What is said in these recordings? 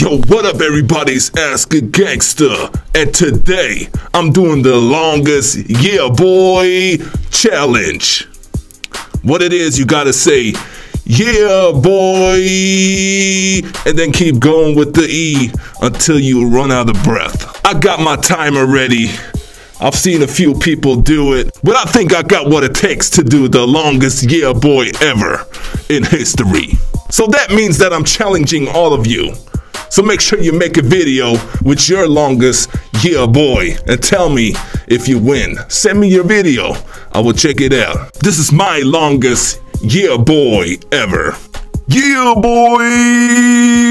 Yo, what up, everybody's Ask a Gangsta. And today, I'm doing the longest Yeah Boy challenge. What it is, you gotta say, Yeah Boy, and then keep going with the E until you run out of breath. I got my timer ready. I've seen a few people do it, but I think I got what it takes to do the longest Yeah Boy ever in history. So that means that I'm challenging all of you. So make sure you make a video with your longest yeah boy and tell me if you win. Send me your video. I will check it out. This is my longest yeah boy ever. Yeah boy!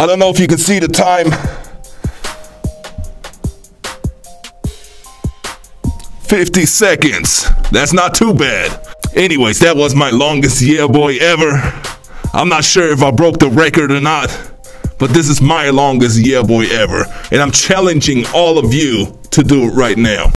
I don't know if you can see the time. 50 seconds. That's not too bad. Anyways, that was my longest yeah boy ever. I'm not sure if I broke the record or not, but this is my longest yeah boy ever. And I'm challenging all of you to do it right now.